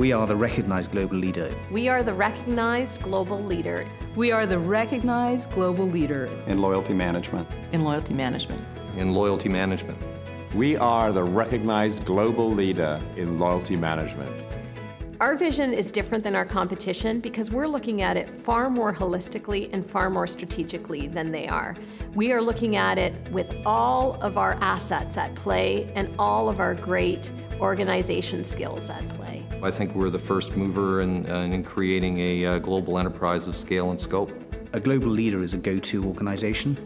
We are the recognized global leader. We are the recognized global leader. We are the recognized global leader in loyalty management. In loyalty management. In loyalty management. We are the recognized global leader in loyalty management. Our vision is different than our competition because we're looking at it far more holistically and far more strategically than they are. We are looking at it with all of our assets at play and all of our great organization skills at play. I think we're the first mover in, in creating a uh, global enterprise of scale and scope. A global leader is a go-to organization.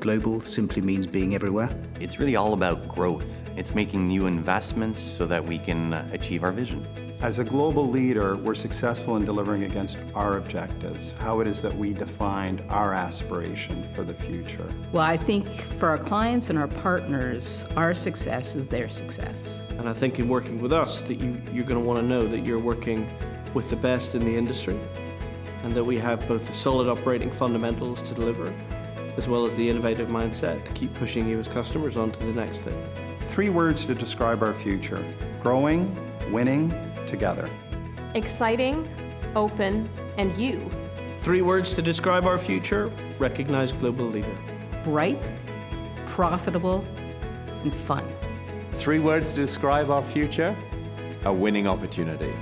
Global simply means being everywhere. It's really all about growth. It's making new investments so that we can uh, achieve our vision. As a global leader, we're successful in delivering against our objectives, how it is that we defined our aspiration for the future. Well, I think for our clients and our partners, our success is their success. And I think in working with us that you, you're going to want to know that you're working with the best in the industry and that we have both the solid operating fundamentals to deliver as well as the innovative mindset to keep pushing you as customers on to the next thing. Three words to describe our future. Growing, winning, together. Exciting, open, and you. Three words to describe our future, recognized global leader. Bright, profitable, and fun. Three words to describe our future, a winning opportunity.